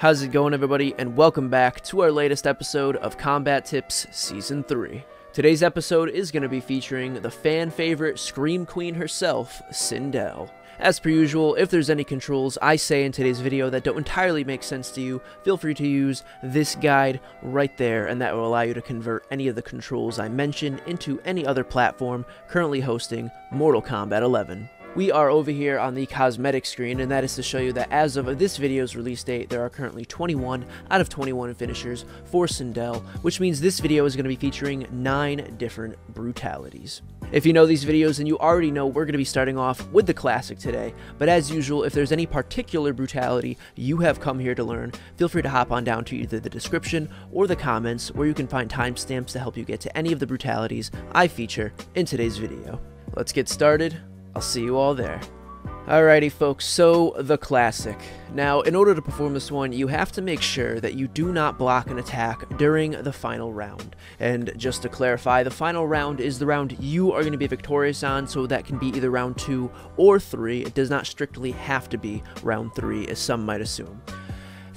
How's it going, everybody? And welcome back to our latest episode of Kombat Tips Season 3. Today's episode is going to be featuring the fan favorite Scream Queen herself, Sindel. As per usual, if there's any controls I say in today's video that don't entirely make sense to you, feel free to use this guide right there, and that will allow you to convert any of the controls I mention into any other platform currently hosting Mortal Kombat 11. We are over here on the cosmetic screen, and that is to show you that as of this video's release date, there are currently 21 out of 21 finishers for Sindel, which means this video is going to be featuring 9 different brutalities. If you know these videos, then you already know we're going to be starting off with the Klassic today, but as usual, if there's any particular brutality you have come here to learn, feel free to hop on down to either the description or the comments where you can find timestamps to help you get to any of the brutalities I feature in today's video. Let's get started I'll see you all there. Alrighty folks, so the Klassic. Now, in order to perform this one, you have to make sure that you do not block an attack during the final round. And just to clarify, the final round is the round you are going to be victorious on, so that can be either round 2 or 3. It does not strictly have to be round 3, as some might assume.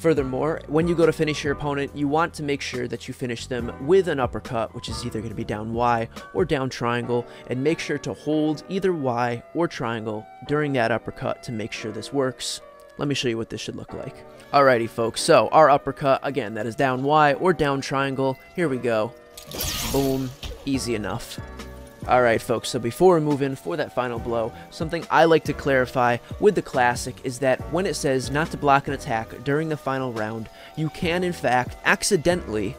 Furthermore, when you go to finish your opponent, you want to make sure that you finish them with an uppercut, which is either going to be down Y or down triangle, and make sure to hold either Y or triangle during that uppercut to make sure this works. Let me show you what this should look like. Alrighty folks, so our uppercut, again, that is down Y or down triangle. Here we go. Boom. Easy enough. Alright folks, so before we move in for that final blow, something I like to clarify with the Klassic is that when it says not to block an attack during the final round, you can in fact accidentally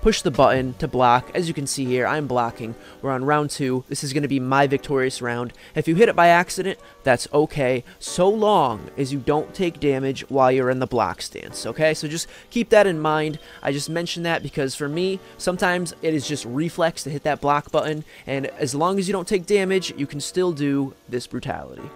push the button to block. As you can see here, I'm blocking. We're on round two. This is going to be my victorious round. If you hit it by accident, that's okay, so long as you don't take damage while you're in the block stance, okay? So just keep that in mind. I just mentioned that because for me, sometimes it is just reflex to hit that block button, and as long as you don't take damage, you can still do this brutality.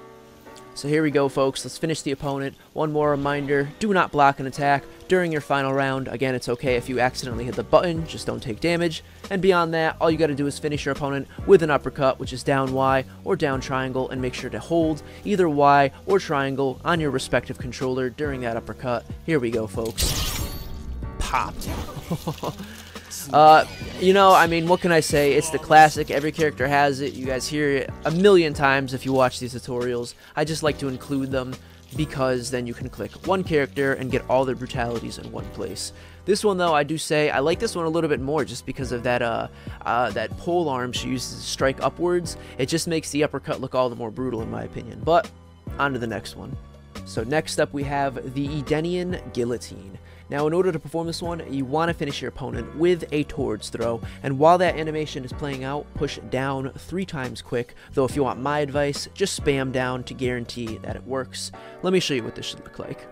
So here we go, folks. Let's finish the opponent. One more reminder, do not block an attack during your final round. Again, it's okay if you accidentally hit the button, just don't take damage. And beyond that, all you got to do is finish your opponent with an uppercut, which is down Y or down triangle, and make sure to hold either Y or triangle on your respective controller during that uppercut. Here we go, folks. Pop. Uh, you know, I mean, what can I say? It's the classic. Every character has it. You guys hear it a million times if you watch these tutorials. I just like to include them because then you can click one character and get all their brutalities in one place. This one, though, I do say I like this one a little bit more just because of that uh, uh, that pole arm she uses to strike upwards. It just makes the uppercut look all the more brutal, in my opinion. But on to the next one. So next up we have the Edenian Guillotine. Now in order to perform this one, you want to finish your opponent with a towards throw, and while that animation is playing out, push down three times quick, though if you want my advice, just spam down to guarantee that it works. Let me show you what this should look like.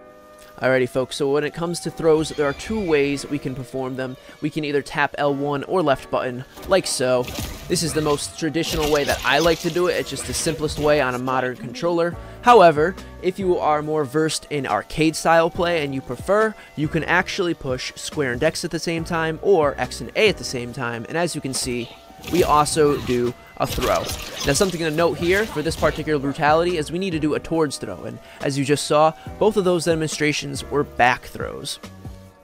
Alrighty folks, so when it comes to throws, there are two ways we can perform them. We can either tap L1 or left button, like so. This is the most traditional way that I like to do it, it's just the simplest way on a modern controller. However, if you are more versed in arcade style play and you prefer, you can actually push square and X at the same time, or X and A at the same time, and as you can see, we also do a throw. Now something to note here for this particular brutality is we need to do a towards throw, and as you just saw, both of those demonstrations were back throws.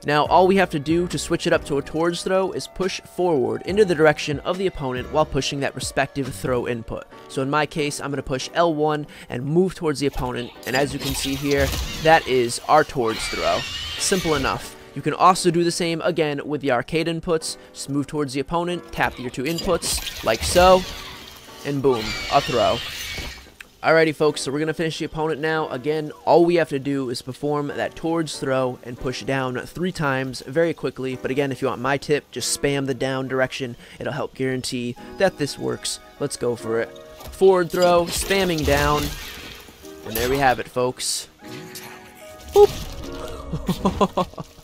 Now, all we have to do to switch it up to a towards throw is push forward into the direction of the opponent while pushing that respective throw input. So in my case, I'm going to push L1 and move towards the opponent, and as you can see here, that is our towards throw. Simple enough. You can also do the same again with the arcade inputs. Just move towards the opponent, tap your two inputs, like so, and boom, a throw. Alrighty folks, so we're going to finish the opponent now. Again, all we have to do is perform that towards throw and push down three times very quickly. But again, if you want my tip, just spam the down direction. It'll help guarantee that this works. Let's go for it. Forward throw, spamming down. And there we have it, folks.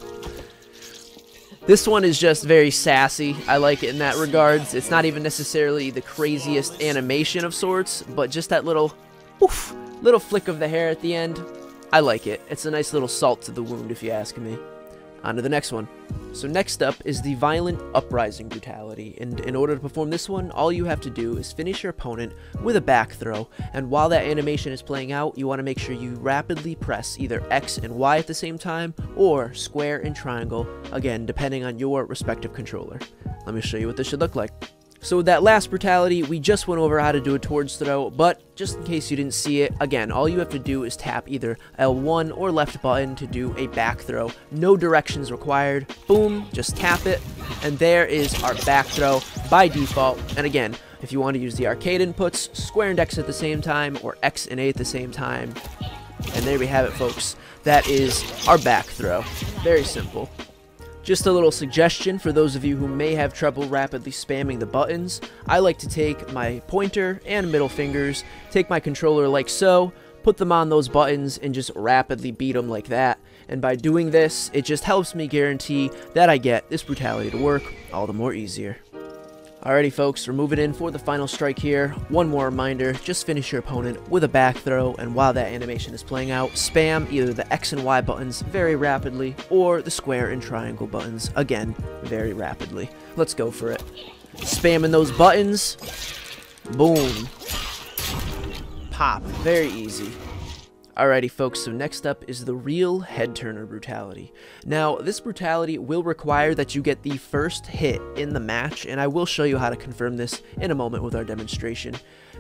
This one is just very sassy. I like it in that regards. It's not even necessarily the craziest animation of sorts, but just that little, oof, little flick of the hair at the end. I like it. It's a nice little salt to the wound, if you ask me. On to the next one. So next up is the Violent Uprising Brutality, and in order to perform this one, all you have to do is finish your opponent with a back throw, and while that animation is playing out, you want to make sure you rapidly press either X and Y at the same time, or square and triangle, again, depending on your respective controller. Let me show you what this should look like. So with that last brutality, we just went over how to do a towards throw, but just in case you didn't see it, again, all you have to do is tap either L1 or left button to do a back throw. No directions required. Boom, just tap it, and there is our back throw by default. And again, if you want to use the arcade inputs, square and X at the same time, or X and A at the same time. And there we have it, folks. That is our back throw. Very simple. Just a little suggestion for those of you who may have trouble rapidly spamming the buttons, I like to take my pointer and middle fingers, take my controller like so, put them on those buttons, and just rapidly beat them like that. And by doing this, it just helps me guarantee that I get this brutality to work all the more easier. Alrighty folks, we're moving in for the final strike here. One more reminder, just finish your opponent with a back throw, and while that animation is playing out, spam either the X and Y buttons very rapidly, or the square and triangle buttons, again, very rapidly. Let's go for it. Spamming those buttons. Boom. Pop. Very easy. Alrighty folks, so next up is the real head turner brutality. Now, this brutality will require that you get the first hit in the match, and I will show you how to confirm this in a moment with our demonstration.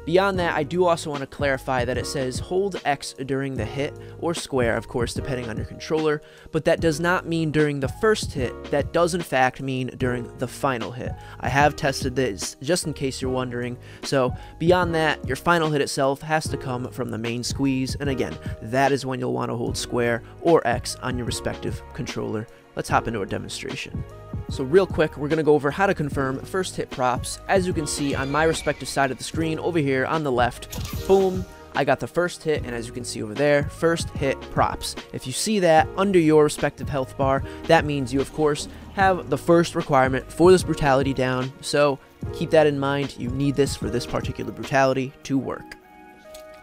Beyond that, I do also want to clarify that it says hold X during the hit, or square, of course, depending on your controller, but that does not mean during the first hit, that does in fact mean during the final hit. I have tested this, just in case you're wondering, so beyond that, your final hit itself has to come from the main squeeze, and again, that is when you'll want to hold square or X on your respective controller. Let's hop into a demonstration. So real quick, we're going to go over how to confirm first hit props. As you can see on my respective side of the screen over here on the left, boom, I got the first hit, and as you can see over there, first hit props. If you see that under your respective health bar, that means you, of course, have the first requirement for this brutality down, so keep that in mind. You need this for this particular brutality to work.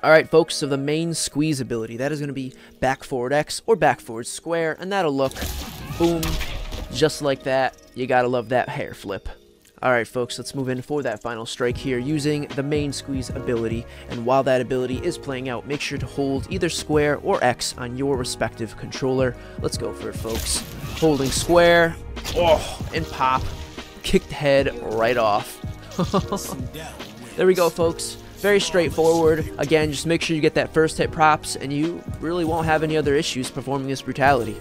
Alright folks, so the main squeeze ability, that is going to be back forward X or back forward square, and that'll look, boom, just like that. You gotta love that hair flip. Alright folks, let's move in for that final strike here using the main squeeze ability. And while that ability is playing out, make sure to hold either square or X on your respective controller. Let's go for it folks. Holding square, oh, and pop. Kick the head right off. there we go folks. Very straightforward. Again, just make sure you get that first hit props and you really won't have any other issues performing this brutality.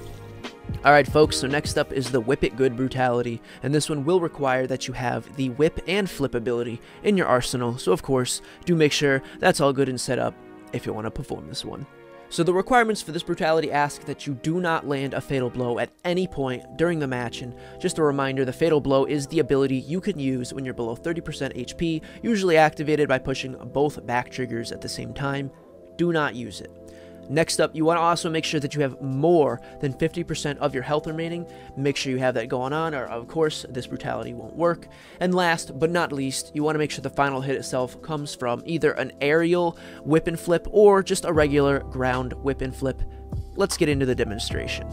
Alright folks, so next up is the Whip It Good Brutality, and this one will require that you have the whip and flip ability in your arsenal, so of course, do make sure that's all good and set up if you want to perform this one. So the requirements for this brutality ask that you do not land a fatal blow at any point during the match, and just a reminder, the fatal blow is the ability you can use when you're below 30% HP, usually activated by pushing both back triggers at the same time. Do not use it. Next up, you want to also make sure that you have more than 50% of your health remaining. Make sure you have that going on, or of course, this brutality won't work. And last but not least, you want to make sure the final hit itself comes from either an aerial whip and flip or just a regular ground whip and flip. Let's get into the demonstration.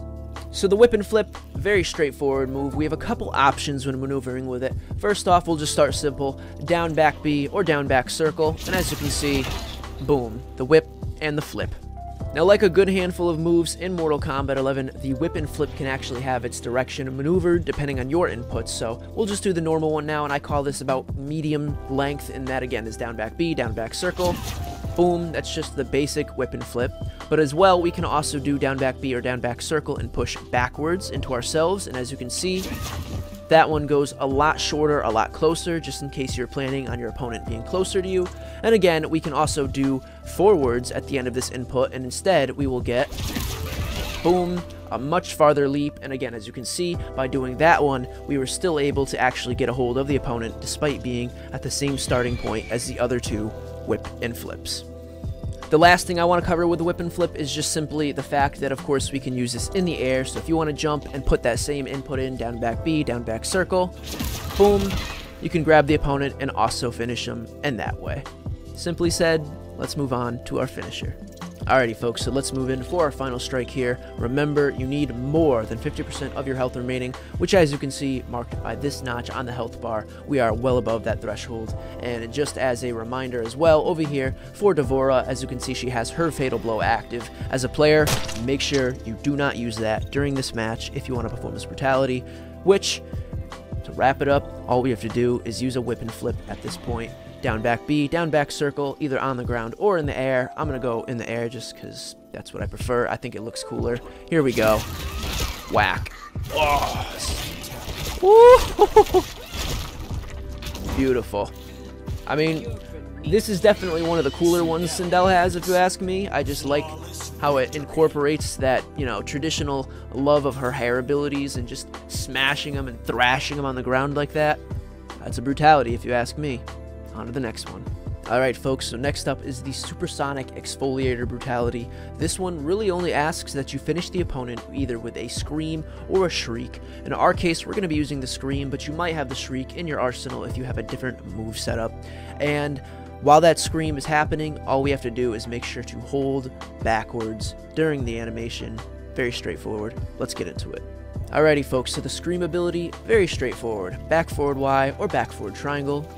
So the whip and flip, very straightforward move. We have a couple options when maneuvering with it. First off, we'll just start simple, down back B or down back circle, and as you can see, boom, the whip and the flip. Now, like a good handful of moves in Mortal Kombat 11, the whip and flip can actually have its direction maneuvered depending on your inputs, so we'll just do the normal one now, and I call this about medium length, and that again is down back B, down back circle. Boom, that's just the basic whip and flip. But as well, we can also do down back B or down back circle and push backwards into ourselves, and as you can see, that one goes a lot shorter, a lot closer, just in case you're planning on your opponent being closer to you. And again, we can also do forwards at the end of this input, and instead we will get, boom, a much farther leap. And again, as you can see, by doing that one, we were still able to actually get a hold of the opponent despite being at the same starting point as the other two whip and flips. The last thing I want to cover with the whip and flip is just simply the fact that, of course, we can use this in the air. So if you want to jump and put that same input in, down back B, down back circle, boom, you can grab the opponent and also finish them in that way. Simply said, let's move on to our finisher. Alrighty folks, so let's move in for our final strike here. Remember, you need more than 50% of your health remaining, which as you can see, marked by this notch on the health bar, we are well above that threshold. And just as a reminder as well, over here, for D'Vorah, as you can see, she has her Fatal Blow active. As a player, make sure you do not use that during this match if you want to perform this brutality, which, to wrap it up, all we have to do is use a whip and flip at this point down back B, down back circle, either on the ground or in the air. I'm going to go in the air just because that's what I prefer. I think it looks cooler. Here we go. Whack. Oh. Beautiful. I mean, this is definitely one of the cooler ones Sindel has, if you ask me. I just like how it incorporates that, you know, traditional love of her hair abilities and just smashing them and thrashing them on the ground like that. That's a brutality, if you ask me. On to the next one. Alright folks, so next up is the Supersonic Exfoliator Brutality. This one really only asks that you finish the opponent either with a Scream or a Shriek. In our case, we're going to be using the Scream, but you might have the Shriek in your arsenal if you have a different move setup. And while that Scream is happening, all we have to do is make sure to hold backwards during the animation. Very straightforward. Let's get into it. Alrighty folks, so the Scream ability, very straightforward. Back forward Y or back forward triangle.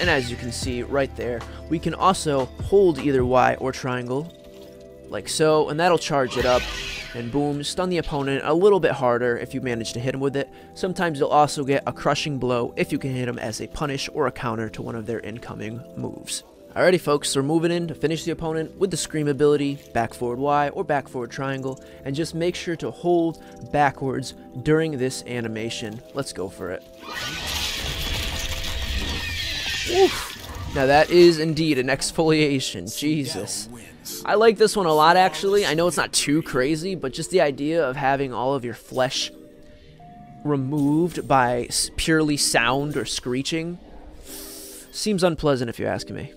And as you can see right there, we can also hold either Y or triangle, like so, and that'll charge it up. And boom, stun the opponent a little bit harder if you manage to hit him with it. Sometimes you'll also get a crushing blow if you can hit him as a punish or a counter to one of their incoming moves. Alrighty folks, we're moving in to finish the opponent with the Scream ability, back forward Y or back forward triangle, and just make sure to hold backwards during this animation. Let's go for it. Oof. Now that is indeed an exfoliation. Jesus. I like this one a lot actually. I know it's not too crazy, but just the idea of having all of your flesh removed by purely sound or screeching seems unpleasant if you're asking me.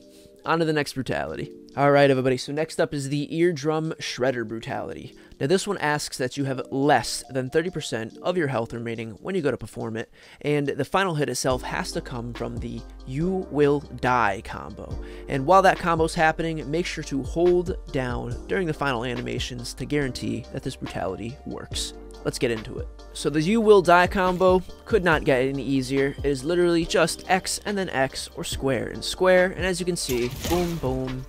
On to the next brutality. Alright everybody, so next up is the Eardrum Shredder Brutality. Now this one asks that you have less than 30% of your health remaining when you go to perform it, and the final hit itself has to come from the You Will Die combo. And while that combo is happening, make sure to hold down during the final animations to guarantee that this brutality works. Let's get into it. So the You Will Die combo could not get any easier. It is literally just X and then X or square and square, and as you can see, boom, boom,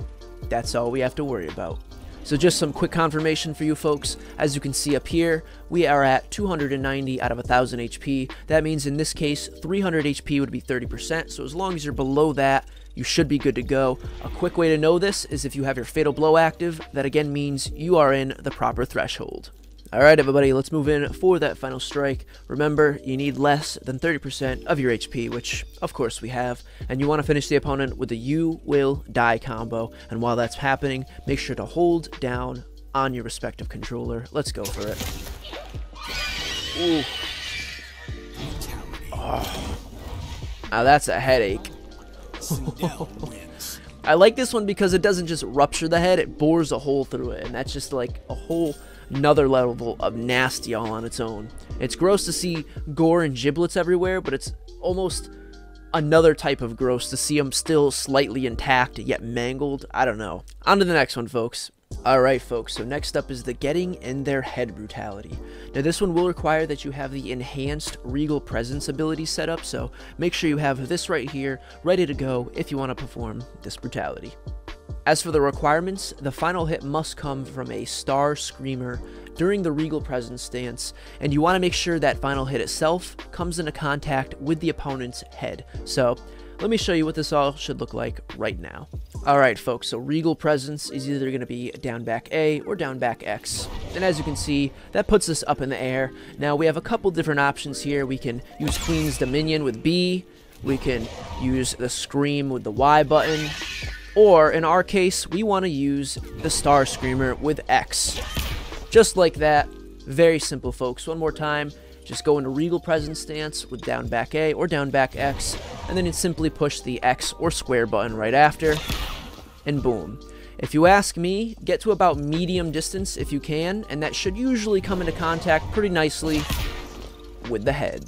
that's all we have to worry about. So just some quick confirmation for you folks. As you can see up here, we are at 290 out of 1000 HP. That means in this case, 300 HP would be 30%. So as long as you're below that, you should be good to go. A quick way to know this is if you have your Fatal Blow active, that again means you are in the proper threshold. Alright everybody, let's move in for that final strike. Remember, you need less than 30% of your HP, which of course we have, and you want to finish the opponent with a You Will Die combo, and while that's happening, make sure to hold down on your respective controller. Let's go for it. Ooh. Oh. Now that's a headache. I like this one because it doesn't just rupture the head, it bores a hole through it, and that's just like a whole another level of nasty all on its own. It's gross to see gore and giblets everywhere, but it's almost another type of gross to see them still slightly intact yet mangled. I don't know. On to the next one, folks. Alright folks, so next up is the getting in their head brutality. Now this one will require that you have the enhanced regal presence ability set up, so make sure you have this right here ready to go if you want to perform this brutality. As for the requirements, the final hit must come from a Star Screamer during the Regal Presence stance, and you want to make sure that final hit itself comes into contact with the opponent's head. So, let me show you what this all should look like right now. Alright folks, so Regal Presence is either going to be down back A or down back X. And as you can see, that puts us up in the air. Now we have a couple different options here. We can use Queen's Dominion with B, we can use the Scream with the Y button, or, in our case, we want to use the Star Screamer with X. Just like that. Very simple, folks. One more time. Just go into Regal Presence stance with down back A or down back X, and then you simply push the X or square button right after, and boom. If you ask me, get to about medium distance if you can, and that should usually come into contact pretty nicely with the head.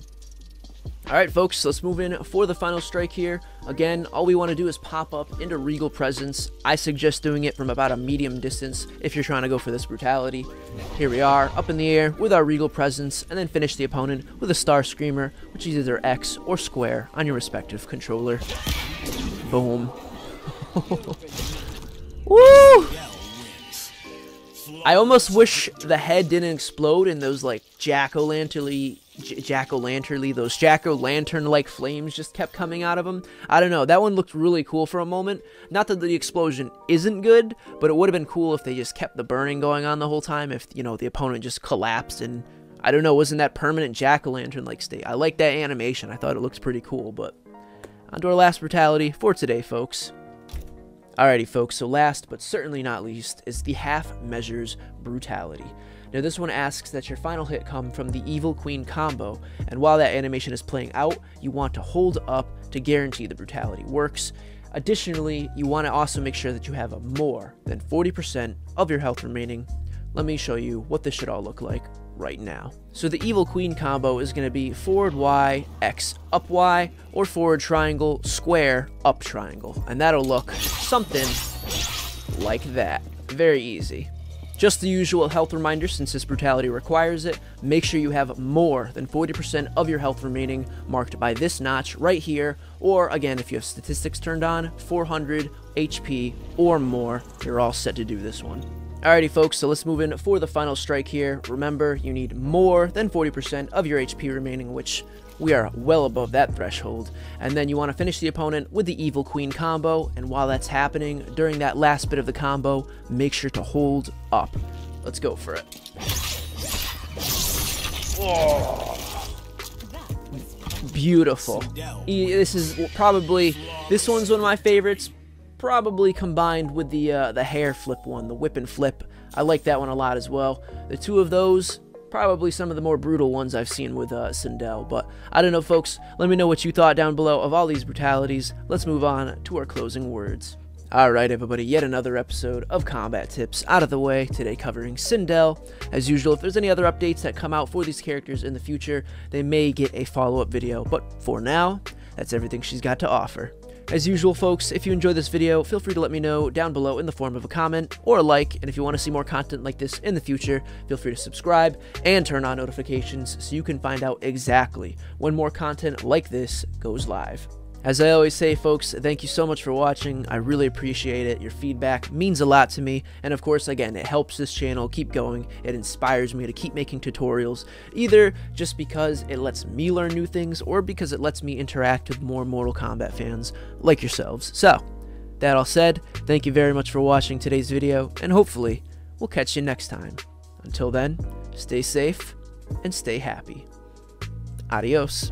Alright folks, let's move in for the final strike here. Again, all we want to do is pop up into Regal Presence. I suggest doing it from about a medium distance if you're trying to go for this brutality. Here we are, up in the air with our Regal Presence, and then finish the opponent with a Star Screamer, which is either X or square on your respective controller. Boom. Woo! I almost wish the head didn't explode in those like jack-o'-lantern jack-o'-lantern those jack-o'-lantern like flames just kept coming out of him. I don't know. That one looked really cool for a moment. Not that the explosion isn't good, but it would have been cool if they just kept the burning going on the whole time. If you know the opponent just collapsed and I don't know, wasn't that permanent jack-o'-lantern like state? I like that animation. I thought it looks pretty cool. But on to our last brutality for today, folks. Alrighty folks, so last but certainly not least is the half measures brutality. Now this one asks that your final hit come from the Evil Queen combo, and while that animation is playing out, you want to hold up to guarantee the brutality works. Additionally, you want to also make sure that you have more than 40% of your health remaining. Let me show you what this should all look like right now. So the Evil Queen combo is going to be forward Y, X, up Y, or forward triangle, square, up triangle. And that'll look something like that. Very easy. Just the usual health reminder since this brutality requires it, make sure you have more than 40% of your health remaining marked by this notch right here, or again if you have statistics turned on, 400 HP or more, you're all set to do this one. Alrighty folks, so let's move in for the final strike here. Remember, you need more than 40% of your HP remaining, which we are well above that threshold. And then you want to finish the opponent with the Evil Queen combo, and while that's happening, during that last bit of the combo, make sure to hold up. Let's go for it. Beautiful. This is probably, this one's one of my favorites, probably combined with the uh, the hair flip one, the whip and flip. I like that one a lot as well. The two of those, probably some of the more brutal ones I've seen with uh, Sindel. But I don't know, folks. Let me know what you thought down below of all these brutalities. Let's move on to our closing words. Alright everybody, yet another episode of Kombat Tips out of the way, today covering Sindel. As usual, if there's any other updates that come out for these characters in the future, they may get a follow-up video, but for now, that's everything she's got to offer. As usual, folks, if you enjoyed this video, feel free to let me know down below in the form of a comment or a like, and if you want to see more content like this in the future, feel free to subscribe and turn on notifications so you can find out exactly when more content like this goes live. As I always say, folks, thank you so much for watching. I really appreciate it. Your feedback means a lot to me. And of course, again, it helps this channel keep going. It inspires me to keep making tutorials, either just because it lets me learn new things or because it lets me interact with more Mortal Kombat fans like yourselves. So, that all said, thank you very much for watching today's video, and hopefully, we'll catch you next time. Until then, stay safe and stay happy. Adios.